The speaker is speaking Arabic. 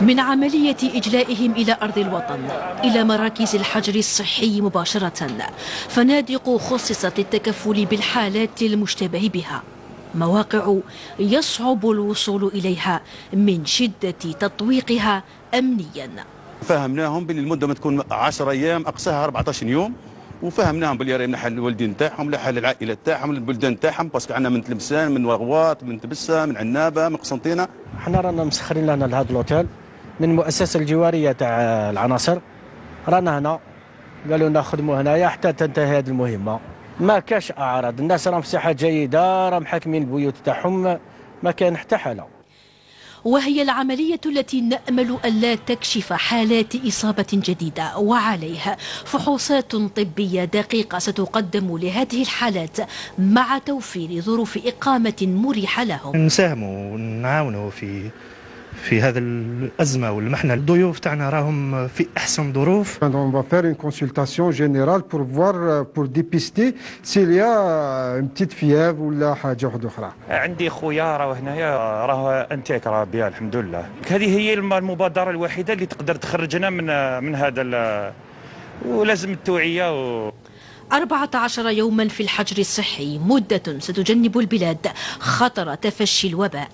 من عملية إجلائهم إلى أرض الوطن إلى مراكز الحجر الصحي مباشرة فنادق خصصت للتكفل بالحالات المشتبه بها. مواقع يصعب الوصول إليها من شدة تطويقها أمنيا. فهمناهم باللي المدة ما تكون 10 أيام أقصاها 14 يوم وفهمناهم باللي راهي من حل الوالدين تاعهم لحل العائلة تاعهم البلدان تاعهم باسكو عندنا من تلمسان من رغوات من تبسة من عنابة من قسنطينة. إحنا رانا مسخرين لنا لهذا الأوتيل. من المؤسسه الجوارية تاع العناصر. رانا هنا. قالوا لنا خدموا هنايا حتى تنتهي هذه المهمة. ما كاش أعراض. الناس راهم في صحه جيدة راهم محاكمين البيوت تاعهم. ما كان حتى حالة. وهي العملية التي نأمل ألا تكشف حالات إصابة جديدة. وعليها فحوصات طبية دقيقة ستقدم لهذه الحالات مع توفير ظروف إقامة مريحة لهم. نساهموا ونعاونوا في في هذا الأزمة والمحنة. الضيوف تاعنا راهم في أحسن ظروف. On va faire une consultation générale pour voir, euh, pour dépister s'il y a une petite fièvre ولا حاجة واحدة أخرى. عندي خويا راه هنايا راه انتيك راه بها الحمد لله هذه هي الم- المبادرة الوحيدة اللي تقدر تخرجنا من من هذا ولازم التوعية و... 14 يوما في الحجر الصحي. مدة ستجنب البلاد. خطر تفشي الوباء.